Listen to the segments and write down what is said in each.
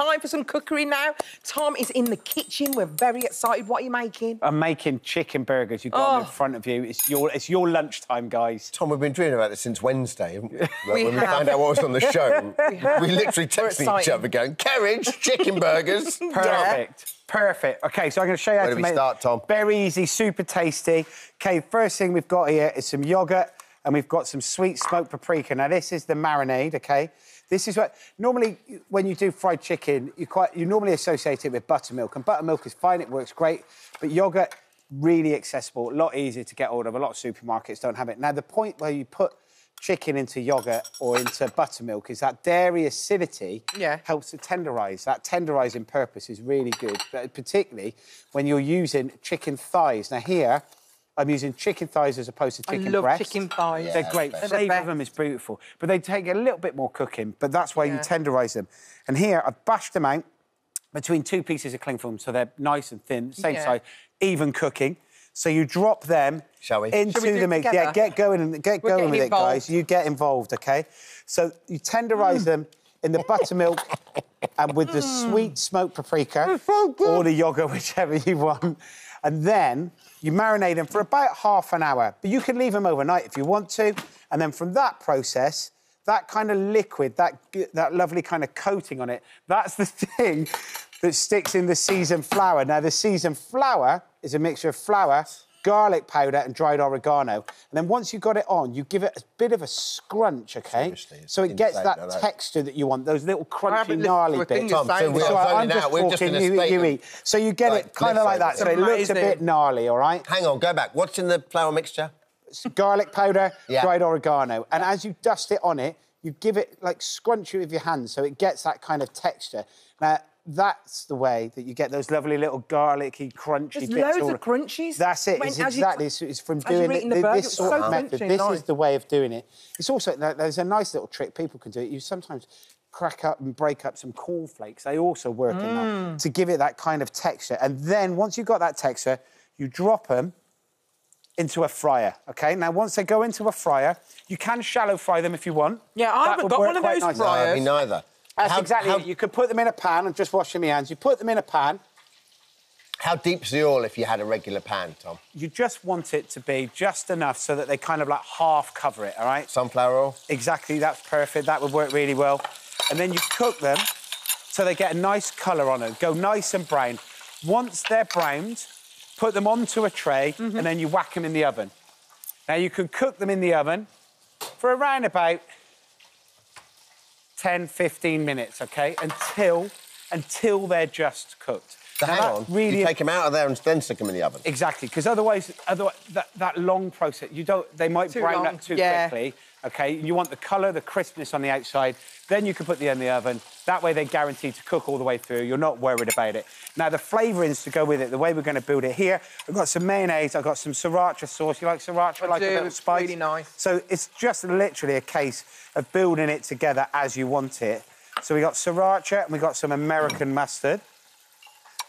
time for some cookery now. Tom is in the kitchen. We're very excited. What are you making? I'm making chicken burgers. You've got them in Oh. front of you. It's your it's your lunchtime, guys. Tom, we've been dreaming about this since Wednesday. haven't we? Like, We when we have. found out what was on the show, we, literally texting each other going, Kerridge, chicken burgers. Perfect. Perfect. Okay, so I'm going to show you how Where to do we make start, Tom? Very easy, super tasty. Okay, first thing we've got here is some yogurt and we've got some sweet smoked paprika. Now this is the marinade, okay? This is what normally when you do fried chicken, you quite you normally associate it with buttermilk, and buttermilk is fine, it works great, but yogurt really accessible, a lot easier to get hold of. A lot of supermarkets don't have it. Now the point where you put chicken into yogurt or into buttermilk is that dairy acidity Yeah. helps to tenderize. That tenderizing purpose is really good, particularly when you're using chicken thighs. Now here, I'm using chicken thighs as opposed to I chicken love breasts. chicken thighs. They're great. The Flavour of them is beautiful, but they take a little bit more cooking. But that's why you tenderize them. And here, I've bashed them out between two pieces of cling film, so they're nice and thin, same Yeah. size, even cooking. So you drop them Shall we? into Shall we the it mix. together? Yeah, get going and get We're going getting with it, guys. You get involved, okay? So you Mm. tenderize them in the buttermilk and with the Mm. sweet smoked paprika or the yogurt, whichever you want. And then you marinate them for about half an hour. But you can leave them overnight if you want to. And then from that process, that kind of liquid, that, that lovely kind of coating on it, that's the thing that sticks in the seasoned flour. Now, the seasoned flour is a mixture of flour, garlic powder, and dried oregano. And then once you've got it on, you give it a bit of a scrunch, okay? Seriously, So it gets insane, that I know. texture that you want, those little crunchy, gnarly to a bits. Tom, so we're So I'm just out. We're talking, in a you, you eat. So you get Like it kind of like that, so it looks a bit gnarly, all right? Hang on, go back. What's in the flour mixture? garlic powder, Yeah. dried oregano. And as you dust it on it, you give it like scrunch it with your hands so it gets that kind of texture. Now, that's the way that you get those lovely little garlicky, crunchy There's bits. loads all- of crunchies. That's it. When- It's as you- exactly. It's, it's from doing eating it, the this sort so of method. This nice. is the way of doing it. It's also there's a nice little trick people can do. It. You sometimes crack up and break up some cornflakes. They also work in Mm. that to give it that kind of texture. And then once you've got that texture, you drop them into a fryer. Okay. Now, once they go into a fryer, you can shallow fry them if you want. Yeah, I That haven't got one of those nicely. fryers. No, me neither. That's How- exactly how- it. You could put them in a pan. I'm just washing my hands. You put them in a pan. How deep's the oil if you had a regular pan, Tom? You just want it to be just enough so that they kind of like half cover it. All right. Sunflower oil? Exactly, that's perfect. That would work really well. And then you cook them so they get a nice colour on it, go nice and brown. Once they're browned, put them onto a tray mm-hmm. and then you whack them in the oven. Now you can cook them in the oven for around about 10, 15 minutes, okay? Until until they're just cooked. So Now, hang on. Really you take them out of there and then stick them in the oven. Exactly, because otherwise, otherwise that, that long process, you don't. They might Too brown long, up too yeah. quickly. Okay, you want the colour, the crispness on the outside. Then you can put them in the oven. That way, they're guaranteed to cook all the way through. You're not worried about it. Now, the flavourings to go with it, the way we're going to build it here, I've got some mayonnaise. I've got some sriracha sauce. You like sriracha? I like do, a bit of it's spice. really nice. So it's just literally a case of building it together as you want it. So we got sriracha and we got some American mustard.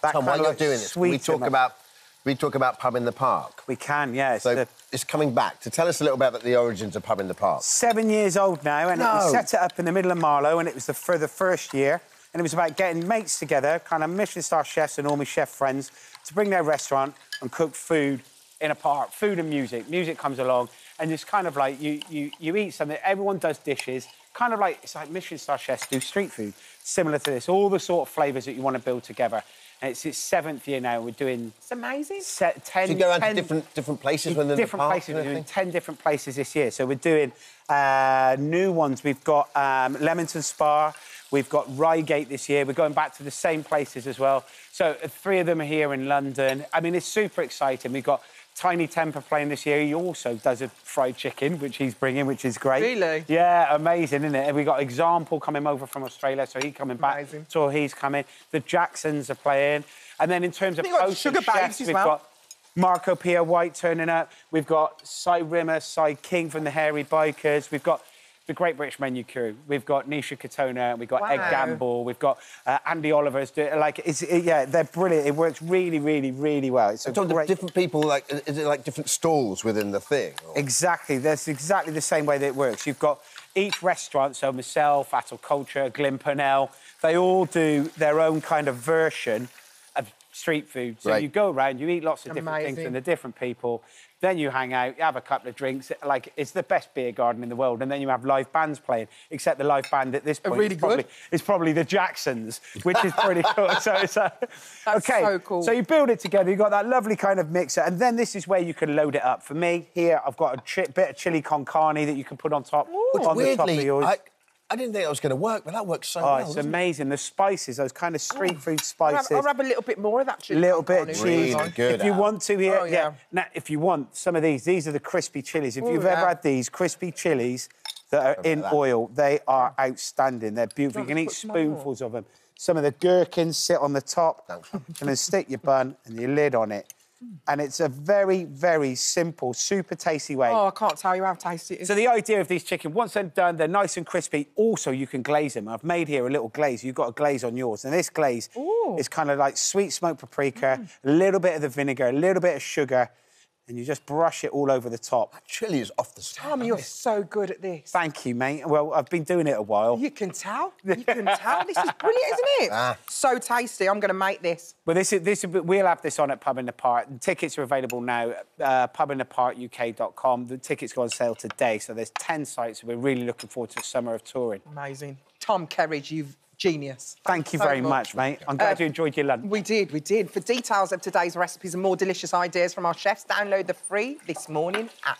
That Tom, while you're doing this, we talk about we talk about pub in the park. We can, yes. So The- it's coming back. To tell us a little bit about the origins of pub in the park. seven years old now, and it No. we set it up in the middle of Marlow, and it was the, for the first year. And it was about getting mates together, kind of Michelin star chefs and all my chef friends, to bring their restaurant and cook food in a park, food and music. Music comes along, and it's kind of like you, you, you eat something, everyone does dishes, kind of like, it's like Michelin star chefs do street food, similar to this, all the sort of flavours that you want to build together. And it's its seventh year now, we're doing It's amazing. set, 10, Do you go around 10 to different different places within different the park? places. We're doing 10 different places this year. So we're doing uh, new ones. We've got um, Leamington Spa. We've got Reigate this year. We're going back to the same places as well. So uh, three of them are here in London. I mean, it's super exciting. We've got Tinie Tempah playing this year. He also does a fried chicken, which he's bringing, which is great. Really? Yeah, amazing, isn't it? And we got Example coming over from Australia, so he's coming back. Amazing. So he's coming. The Jacksons are playing. And then in terms of post Sugar chefs, we've well. got Marco Pierre White turning up. We've got Cy Rimmer, Si King from the Hairy Bikers. We've got the Great British Menu Crew. We've got Nisha Katona. We've got Ed Gamble. We've got uh, Andy Oliver's. Do, like, it's, it- yeah, they're brilliant. It works really, really, really well. It's a the great... different people like is it like different stalls within the thing? or- Exactly. That's exactly the same way that it works. You've got each restaurant, so myself, Atul Kochhar, Glimpernell, they all do their own kind of version of street food. So Right. you go around, you eat lots of different things Amazing. from the different people. Then you hang out, you have a couple of drinks. Like it's the best beer garden in the world. And then you have live bands playing. Except the live band at this point really is probably, good? is probably the Jacksons, which is pretty cool. So it's uh, That's okay. so cool. So you build it together. You've got that lovely kind of mixer, and then this is where you can load it up. For me, here I've got a chi- bit of chili con carne that you can put on top Which on the top of weirdly, yours. I, I didn't think that was going to work, but that works so Oh, well. it's doesn't it? amazing. The spices, those kind of street oh, food I'll have, spices. I'll have a little bit more of that chili. A little bit of carne. cheese. Really good, if you want to, here, Oh, yeah. yeah. Now, if you want some of these, these are the crispy chilies. If Oh, you've yeah. ever had these crispy chilies that are in that. oil, they are mm. outstanding. They're beautiful. You you can eat to more? spoonfuls of them. Some of the gherkins sit on the top, and then stick your bun and your lid on it. And it's a very, very simple, super tasty way. Oh, I can't tell you how tasty it is. So the idea of these chicken, once they're done, they're nice and crispy. Also, you can glaze them. I've made here a little glaze. You've got a glaze on yours, and this glaze Ooh. is kind of like sweet smoked paprika, a little bit of the vinegar, a little bit of sugar, and you just brush it all over the top. Chili is off the stand. Tommy, you're so good at this. Thank you, mate. Well, I've been doing it a while. You can tell. You can tell. This is brilliant, isn't it? Ah. So tasty. I'm going to make this. Well, this is this. is- We'll have this on at Pub in the Park. The tickets are available now. Uh, pubintheparkuk.com. The tickets go on sale today. So there's ten sites. We're really looking forward to the summer of touring. Amazing. Tom Kerridge, you've genius. Thank you so very much, mate. I'm glad Uh, you enjoyed your lunch. We did, we did. For details of today's recipes and more delicious ideas from our chefs, download the free This Morning app.